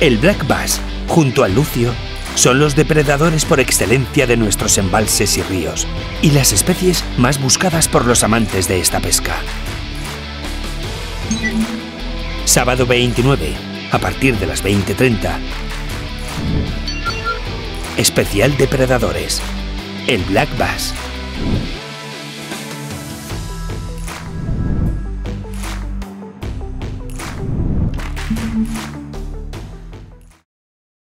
El black bass, junto al lucio, son los depredadores por excelencia de nuestros embalses y ríos, y las especies más buscadas por los amantes de esta pesca. Sábado 29, a partir de las 20.30. Especial Depredadores, el Black Bass.